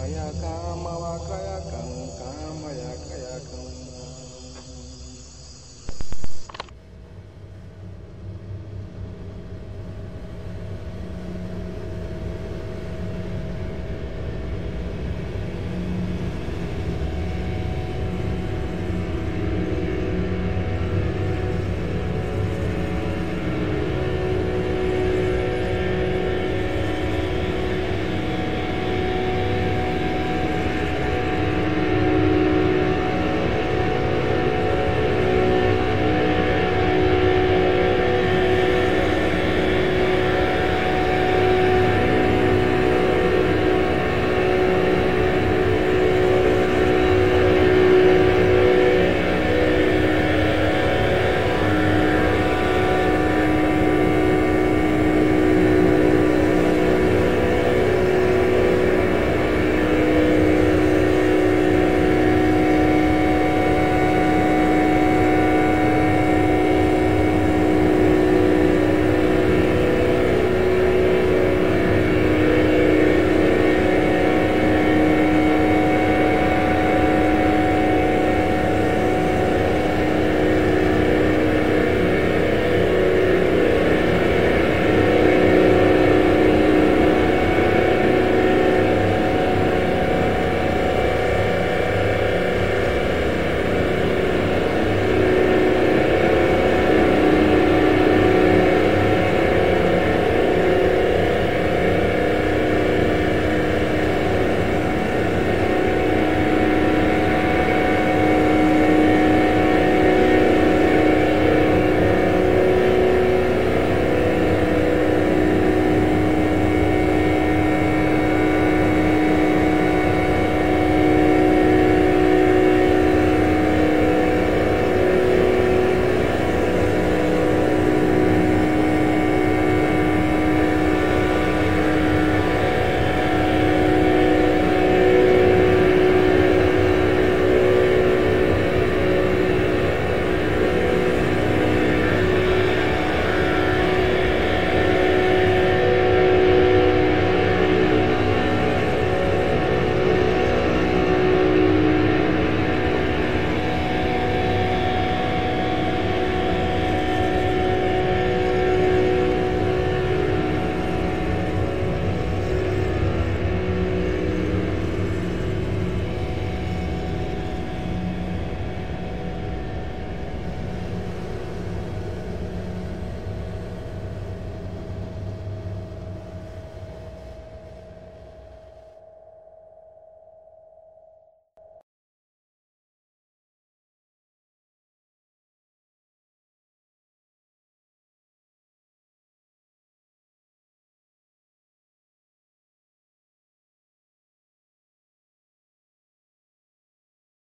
Kaya kama wakaya kama